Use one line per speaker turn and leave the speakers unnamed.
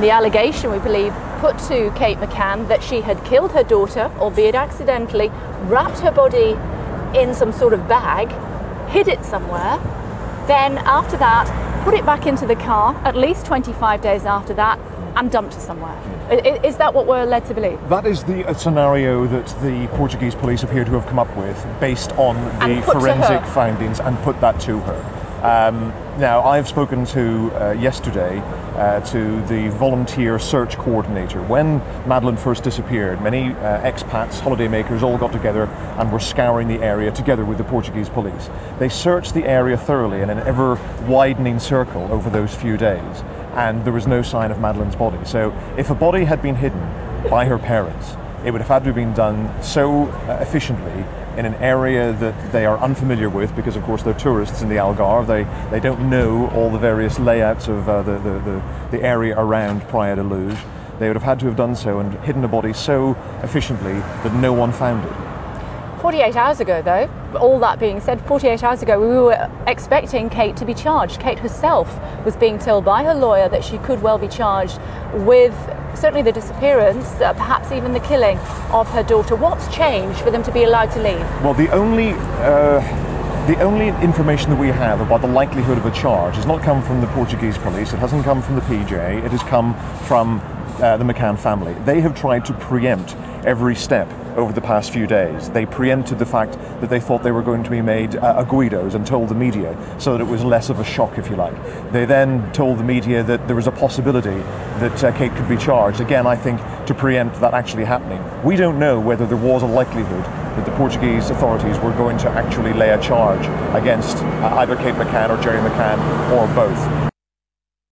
The allegation, we believe, put to Kate McCann that she had killed her daughter, albeit accidentally, wrapped her body in some sort of bag, hid it somewhere, then after that, put it back into the car at least 25 days after that, and dumped it somewhere. Is that what we're led to believe?
That is the uh, scenario that the Portuguese police appear to have come up with based on the forensic findings and put that to her. Um, now, I've spoken to uh, yesterday uh, to the volunteer search coordinator. When Madeleine first disappeared, many uh, expats, holidaymakers, all got together and were scouring the area together with the Portuguese police. They searched the area thoroughly in an ever widening circle over those few days, and there was no sign of Madeleine's body. So, if a body had been hidden by her parents, it would have had to have been done so uh, efficiently in an area that they are unfamiliar with because, of course, they're tourists in the Algarve. They, they don't know all the various layouts of uh, the, the, the, the, area around Praia da Luz. They would have had to have done so and hidden a body so efficiently that no one found it.
48 hours ago, though, all that being said, 48 hours ago, we were expecting Kate to be charged. Kate herself was being told by her lawyer that she could well be charged with certainly the disappearance, uh, perhaps even the killing of her daughter. What's changed for them to be allowed to leave?
Well, the only. Uh, the only information that we have about the likelihood of a charge has not come from the Portuguese police, it hasn't come from the PJ, it has come from uh, the McCann family. They have tried to preempt every step over the past few days. They preempted the fact that they thought they were going to be made uh, arguidos and told the media so that it was less of a shock, if you like. They then told the media that there was a possibility that uh, Kate could be charged. Again, I think to preempt that actually happening. We don't know whether there was a likelihood that the Portuguese authorities were going to actually lay a charge against uh, either Kate McCann or Gerry McCann or both.